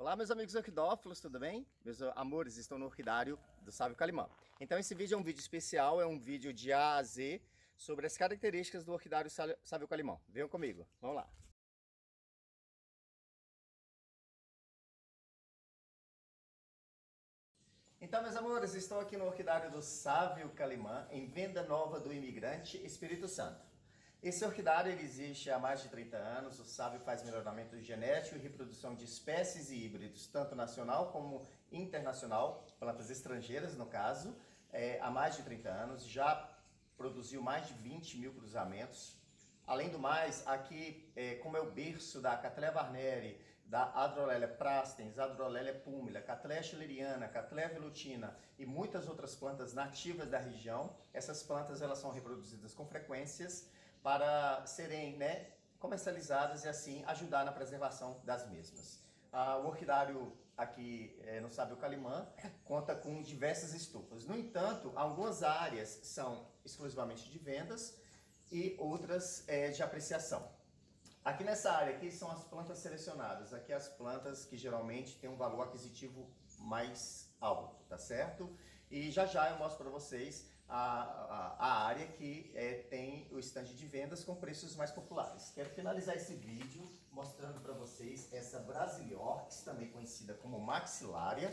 Olá meus amigos orquidófilos, tudo bem? Meus amores, estão no orquidário do Sábio Calimã. Então esse vídeo é um vídeo especial, é um vídeo de A a Z sobre as características do orquidário Sábio Calimã. Venham comigo, vamos lá. Então, meus amores, estou aqui no orquidário do Sávio Calimã, em venda nova do imigrante Espírito Santo. Esse orquidário existe há mais de 30 anos. O Sábio faz melhoramento genético e reprodução de espécies e híbridos, tanto nacional como internacional, plantas estrangeiras no caso, é, há mais de 30 anos. Já produziu mais de 20 mil cruzamentos. Além do mais, aqui, é, como é o berço da Cattleya varneri, da Adrolélia prastens, Adrolélia púmila, Cattleya schilleriana, Cattleya velutina e muitas outras plantas nativas da região, essas plantas elas são reproduzidas com frequências para serem né, comercializadas e assim ajudar na preservação das mesmas. Ah, o orquidário aqui é, no Sábio Calimã conta com diversas estufas. No entanto, algumas áreas são exclusivamente de vendas e outras é, de apreciação. Aqui nessa área aqui são as plantas selecionadas. Aqui as plantas que geralmente têm um valor aquisitivo mais alto, tá certo? E já já eu mostro para vocês a, a, a, área que é, tem o estande de vendas com preços mais populares. Quero finalizar esse vídeo mostrando para vocês essa Brasiliorx, também conhecida como maxilária.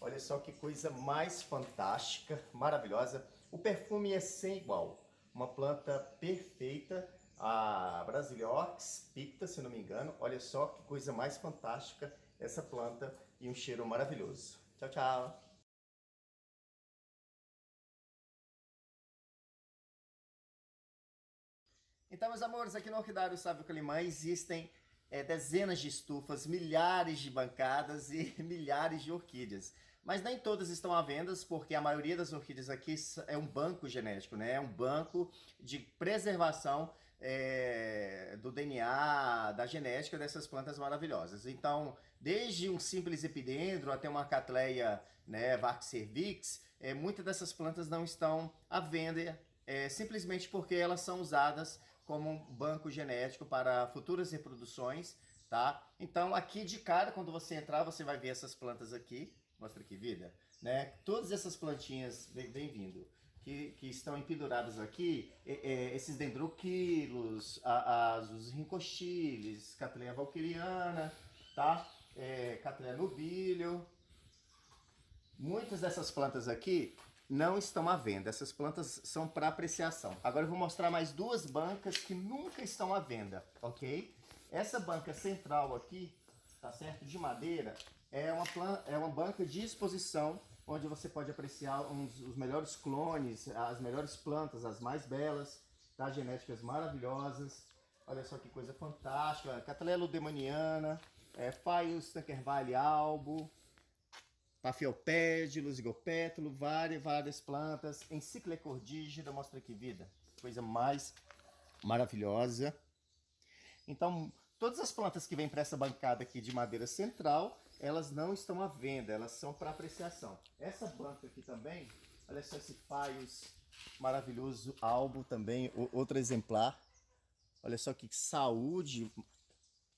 Olha só que coisa mais fantástica, maravilhosa. O perfume é sem igual. Uma planta perfeita, a Brasiliorx picta, se não me engano. Olha só que coisa mais fantástica essa planta e um cheiro maravilhoso. Tchau, tchau! Então, meus amores, aqui no Orquidário Sávio Calimã existem é, dezenas de estufas, milhares de bancadas e milhares de orquídeas. Mas nem todas estão à venda, porque a maioria das orquídeas aqui é um banco genético, né? É um banco de preservação é, do DNA, da genética dessas plantas maravilhosas. Então, desde um simples epidendro até uma catleia né, Varx cervix, é, muitas dessas plantas não estão à venda é, simplesmente porque elas são usadas como um banco genético para futuras reproduções, tá? Então aqui de cara, quando você entrar, você vai ver essas plantas aqui, mostra aqui, vida, né? Todas essas plantinhas, bem-vindo, que, que estão empeduradas aqui, é, é, esses dendroquilos, a, as, os rincostiles, Catleya valquiriana, tá? É, nubilio. Muitas dessas plantas aqui não estão à venda. Essas plantas são para apreciação. Agora eu vou mostrar mais duas bancas que nunca estão à venda, ok? Essa banca central aqui, tá certo? De madeira, é uma, é uma banca de exposição onde você pode apreciar uns, os melhores clones, as melhores plantas, as mais belas, tá? Genéticas maravilhosas. Olha só que coisa fantástica. Catalela ludemaniana, é, Faius Tankerville albo, Pafiopédio, Lusigopétulo, várias, várias plantas, enciclecordígida, mostra aqui vida, coisa mais maravilhosa. Então, todas as plantas que vêm para essa bancada aqui de madeira central, elas não estão à venda, elas são para apreciação. Essa banca aqui também, olha só esse Faios maravilhoso albo também, outro exemplar. Olha só que saúde,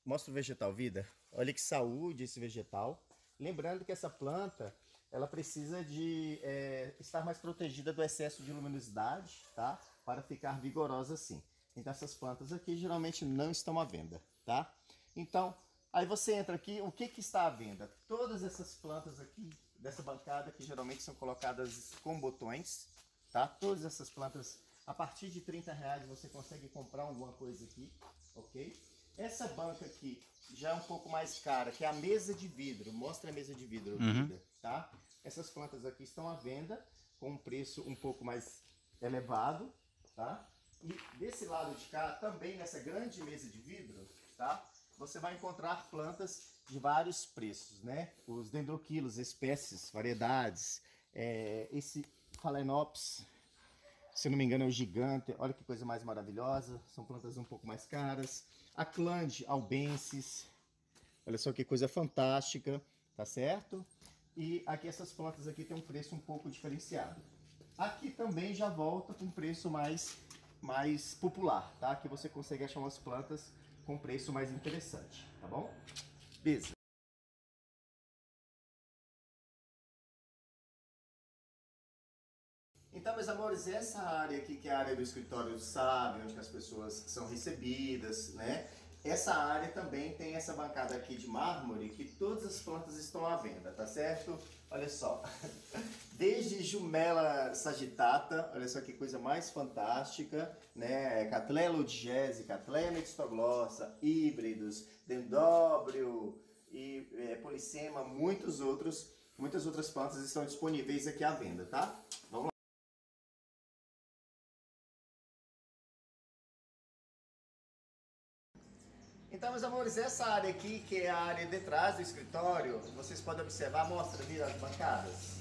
mostra o vegetal, vida. Olha que saúde esse vegetal. Lembrando que essa planta ela precisa de é, estar mais protegida do excesso de luminosidade, tá? Para ficar vigorosa assim. Então essas plantas aqui geralmente não estão à venda, tá? Então, aí você entra aqui, o que que está à venda? Todas essas plantas aqui, dessa bancada, que geralmente são colocadas com botões, tá? Todas essas plantas, a partir de 30 reais você consegue comprar alguma coisa aqui, ok? Essa banca aqui, já é um pouco mais cara, que é a mesa de vidro. Mostra a mesa de vidro, uhum. tá? Essas plantas aqui estão à venda com um preço um pouco mais elevado, tá? E desse lado de cá, também nessa grande mesa de vidro, tá? Você vai encontrar plantas de vários preços, né? Os dendroquilos, espécies, variedades, é, esse Phalaenopsis, se não me engano é o gigante, olha que coisa mais maravilhosa, são plantas um pouco mais caras. A Clande albensis, olha só que coisa fantástica, tá certo? E aqui essas plantas aqui tem um preço um pouco diferenciado. Aqui também já volta com preço mais, mais popular, tá? Aqui você consegue achar umas plantas com preço mais interessante, tá bom? Beleza. Então, meus amores, essa área aqui, que é a área do escritório sábio, onde as pessoas são recebidas, né? Essa área também tem essa bancada aqui de mármore, que todas as plantas estão à venda, tá certo? Olha só, desde Jumela sagitata, olha só que coisa mais fantástica, né? Cattleya ludigese, Cattleya mexitoglossa, híbridos, dendróbrio e é, polissema, muitos outros, muitas outras plantas estão disponíveis aqui à venda, tá? Vamos lá. Então, meus amores, essa área aqui, que é a área de trás do escritório, vocês podem observar, mostra ali as bancadas.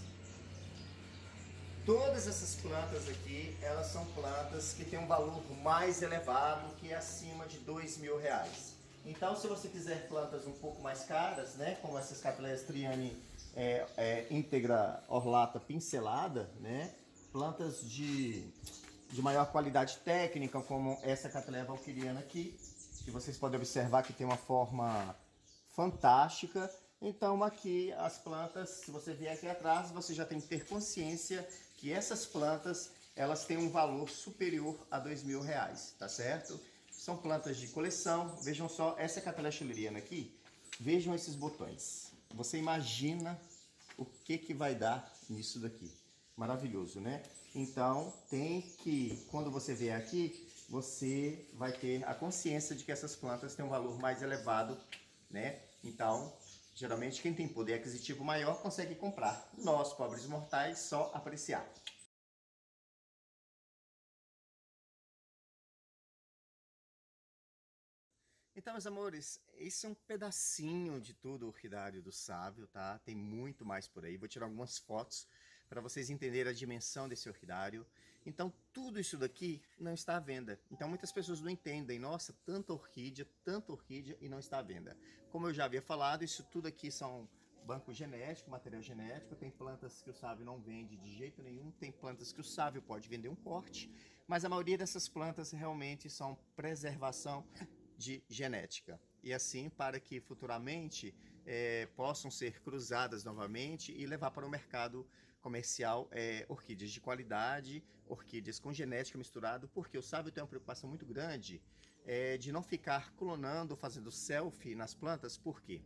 Todas essas plantas aqui, elas são plantas que têm um valor mais elevado, que é acima de dois mil reais. Então, se você quiser plantas um pouco mais caras, né, como essas Cattleyas Triani é, é, íntegra orlata pincelada, né, plantas de, de maior qualidade técnica, como essa Cattleya valquiriana aqui, que vocês podem observar que tem uma forma fantástica. Então aqui as plantas, se você vier aqui atrás, você já tem que ter consciência que essas plantas elas têm um valor superior a dois mil reais, tá certo? São plantas de coleção. Vejam só essa Cattleya chileriana aqui. Vejam esses botões. Você imagina o que que vai dar nisso daqui? Maravilhoso, né? Então tem que quando você vier aqui você vai ter a consciência de que essas plantas têm um valor mais elevado, né? Então, geralmente quem tem poder aquisitivo maior consegue comprar. Nós, pobres mortais, só apreciar. Então, meus amores, esse é um pedacinho de todo o orquidário do sábio, tá? Tem muito mais por aí. Vou tirar algumas fotos para vocês entenderem a dimensão desse orquidário. Então, tudo isso daqui não está à venda. Então, muitas pessoas não entendem, nossa, tanta orquídea, tanta orquídea e não está à venda. Como eu já havia falado, isso tudo aqui são banco genético, material genético, tem plantas que o sábio não vende de jeito nenhum, tem plantas que o sábio pode vender um corte, mas a maioria dessas plantas realmente são preservação de genética. E assim, para que futuramente é, possam ser cruzadas novamente e levar para o mercado comercial é, orquídeas de qualidade, orquídeas com genética misturado, porque o sábio tem uma preocupação muito grande é, de não ficar clonando, fazendo selfie nas plantas, porque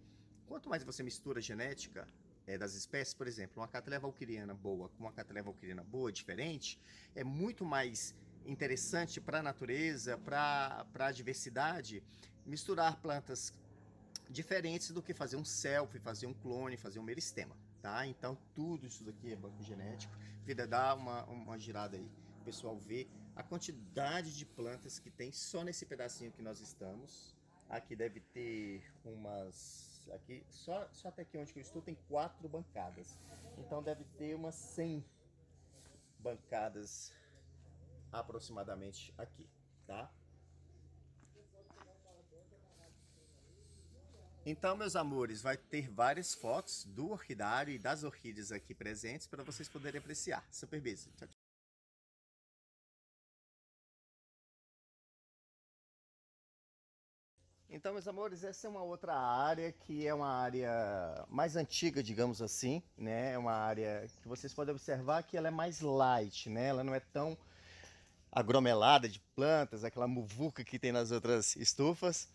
quanto mais você mistura genética é, das espécies, por exemplo, uma Cattleya valquiriana boa com uma Cattleya valquiriana boa, diferente, é muito mais interessante para a natureza, para a diversidade, misturar plantas diferentes do que fazer um selfie, fazer um clone, fazer um meristema tá? Então tudo isso daqui é banco genético. Vida dá uma, uma girada aí, o pessoal vê a quantidade de plantas que tem só nesse pedacinho que nós estamos. Aqui deve ter umas, aqui só, só até aqui onde eu estou tem quatro bancadas. Então deve ter umas 100 bancadas aproximadamente aqui, tá? Então, meus amores, vai ter várias fotos do orquidário e das orquídeas aqui presentes para vocês poderem apreciar. Super beijo. Tchau, tchau. Então, meus amores, essa é uma outra área que é uma área mais antiga, digamos assim, né? É uma área que vocês podem observar que ela é mais light, né? Ela não é tão agromelada de plantas, aquela muvuca que tem nas outras estufas.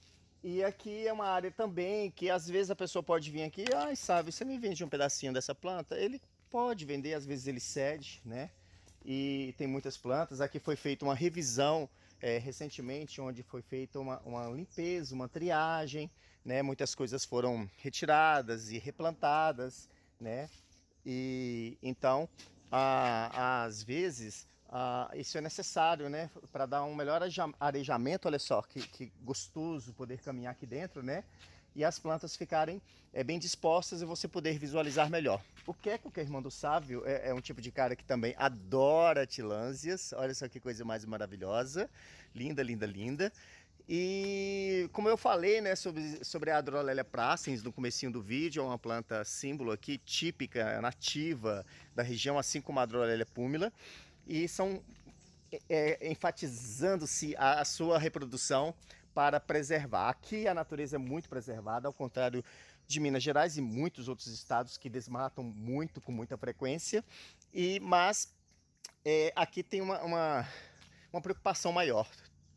E aqui é uma área também que às vezes a pessoa pode vir aqui, ai, sabe, você me vende um pedacinho dessa planta? Ele pode vender, às vezes ele cede, né? E tem muitas plantas. Aqui foi feita uma revisão é, recentemente, onde foi feita uma, uma limpeza, uma triagem, né? Muitas coisas foram retiradas e replantadas, né? E então, a, às vezes, ah, isso é necessário, né? Para dar um melhor arejamento, olha só, que, que, gostoso poder caminhar aqui dentro, né? E as plantas ficarem é, bem dispostas e você poder visualizar melhor. O queco, que é irmão do sábio, é, é um tipo de cara que também adora tilânsias. Olha só que coisa mais maravilhosa. Linda, linda, linda. E como eu falei né, sobre, sobre a Adrolélia prassens no comecinho do vídeo, é uma planta símbolo aqui, típica, nativa da região, assim como a Adrolélia púmila e são é, é, enfatizando-se a, a sua reprodução para preservar. Aqui a natureza é muito preservada, ao contrário de Minas Gerais e muitos outros estados que desmatam muito com muita frequência. E mas é, aqui tem uma, uma, uma preocupação maior.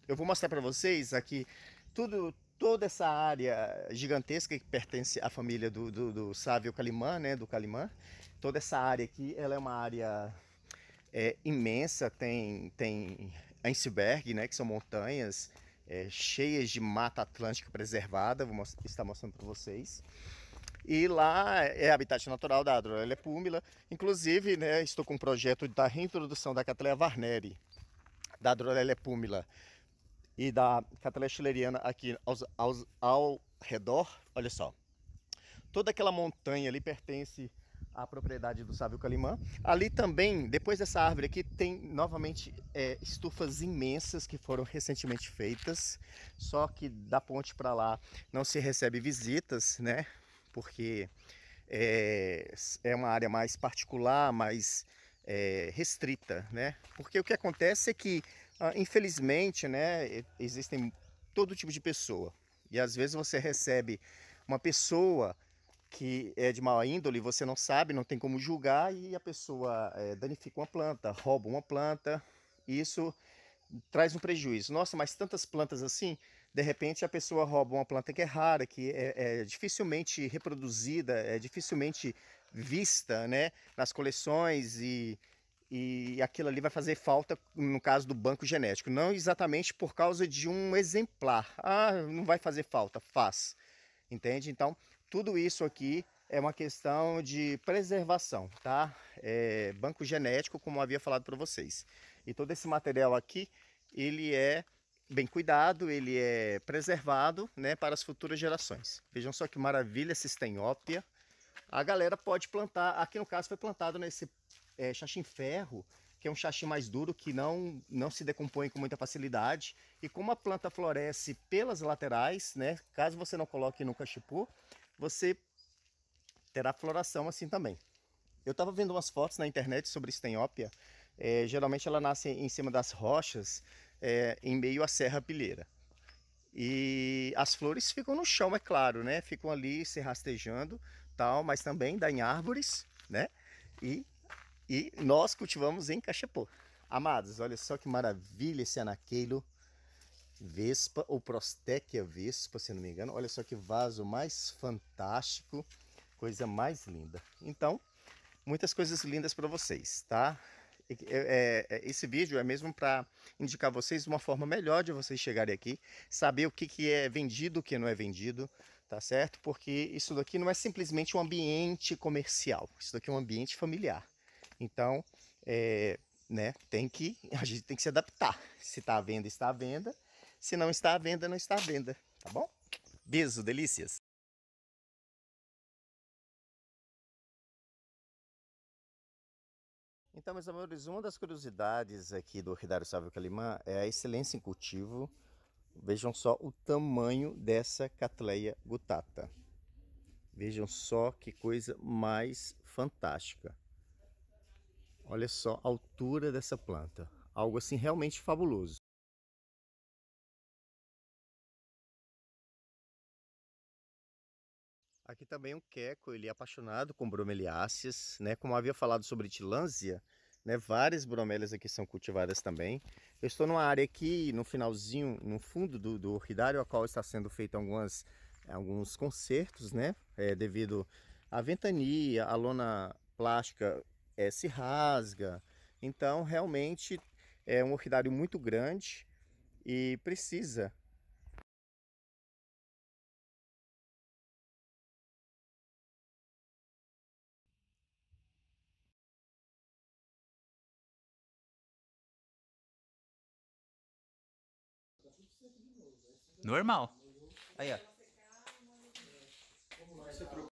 Eu vou mostrar para vocês aqui tudo, toda essa área gigantesca que pertence à família do, do, do Sávio Calimã, né, do Calimã. Toda essa área aqui, ela é uma área é, imensa, tem, tem iceberg, né, que são montanhas é, cheias de mata atlântica preservada, vou estar mostrando para vocês. E lá é habitat natural da Adrolélia púmila. Inclusive, né, estou com um projeto da reintrodução da Catleia varneri, da Adrolélia púmila e da Catleia schilleriana aqui aos, aos, ao redor. Olha só, toda aquela montanha ali pertence à propriedade do Sávio Calimã. Ali também, depois dessa árvore aqui, tem novamente é, estufas imensas que foram recentemente feitas. Só que da ponte para lá não se recebe visitas, né? porque é, é uma área mais particular, mais é, restrita, né? Porque o que acontece é que, ah, infelizmente, né, existem todo tipo de pessoa. E às vezes você recebe uma pessoa que é de má índole, você não sabe, não tem como julgar, e a pessoa é, danifica uma planta, rouba uma planta, isso traz um prejuízo. Nossa, mas tantas plantas assim, de repente a pessoa rouba uma planta que é rara, que é, é dificilmente reproduzida, é dificilmente vista né, nas coleções e, e aquilo ali vai fazer falta no caso do banco genético. Não exatamente por causa de um exemplar. Ah, não vai fazer falta, faz. Entende? Então, tudo isso aqui é uma questão de preservação, tá? É banco genético, como havia falado para vocês. E todo esse material aqui, ele é bem cuidado, ele é preservado né, para as futuras gerações. Vejam só que maravilha essa estenópia. A galera pode plantar, aqui no caso foi plantado nesse é, ferro, que é um xaxim mais duro, que não, não se decompõe com muita facilidade. E como a planta floresce pelas laterais, né, caso você não coloque no cachipu, você terá floração assim também. Eu estava vendo umas fotos na internet sobre estenópia, é, geralmente ela nasce em cima das rochas, é, em meio à serra pilheira. E as flores ficam no chão, é claro, né? Ficam ali se rastejando, tal, mas também dá em árvores, né? E, e nós cultivamos em cachepô. Amados, olha só que maravilha esse anaqueilo vespa ou Prostechia vespa, se não me engano. Olha só que vaso mais fantástico, coisa mais linda. Então, muitas coisas lindas para vocês, tá? É, é, esse vídeo é mesmo para indicar vocês uma forma melhor de vocês chegarem aqui, saber o que, que é vendido, o que não é vendido, tá certo? Porque isso daqui não é simplesmente um ambiente comercial, isso daqui é um ambiente familiar. Então, é, né, tem que, a gente tem que se adaptar. Se está à venda, está à venda. Se não está à venda, não está à venda, tá bom? Beijo, delícias! Então, meus amores, uma das curiosidades aqui do Orquidário Sávio Calimã é a excelência em cultivo. Vejam só o tamanho dessa Catleia gutata. Vejam só que coisa mais fantástica. Olha só a altura dessa planta. Algo assim realmente fabuloso. Aqui também um queco, ele é apaixonado com bromeliáceas, né? Como havia falado sobre tilânsia, né? Várias bromélias aqui são cultivadas também. Eu estou numa área aqui, no finalzinho, no fundo do, do orquidário, a qual está sendo feito algumas, alguns consertos, né? É, devido à ventania, a lona plástica é, se rasga. Então, realmente, é um orquidário muito grande e precisa Normal. Aí, ó. Você trocou